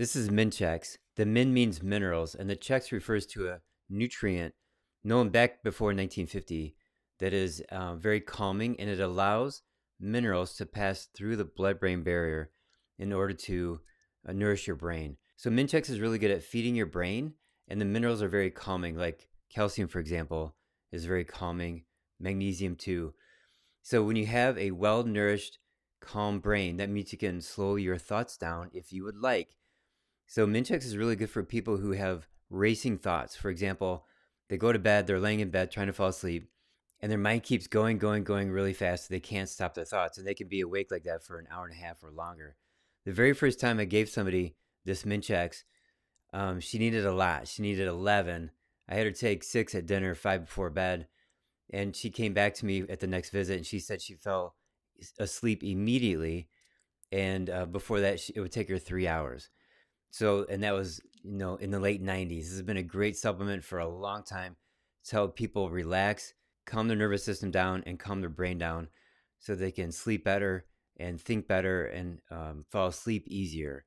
This is Min Chex. The min means minerals, and the chex refers to a nutrient known back before 1950 that is uh, very calming and it allows minerals to pass through the blood brain barrier in order to uh, nourish your brain. So, Min Chex is really good at feeding your brain, and the minerals are very calming, like calcium, for example, is very calming, magnesium, too. So, when you have a well nourished, calm brain, that means you can slow your thoughts down if you would like. So, Min Chex is really good for people who have racing thoughts. For example, they go to bed, they're laying in bed trying to fall asleep, and their mind keeps going, going, going really fast. They can't stop their thoughts, and they can be awake like that for an hour and a half or longer. The very first time I gave somebody this Min Chex, um, she needed a lot. She needed 11. I had her take six at dinner, five before bed. And she came back to me at the next visit and she said she fell asleep immediately. And uh, before that, she, it would take her three hours. So, and that was, you know, in the late 90s. This has been a great supplement for a long time to help people relax, calm their nervous system down, and calm their brain down so they can sleep better and think better and um, fall asleep easier.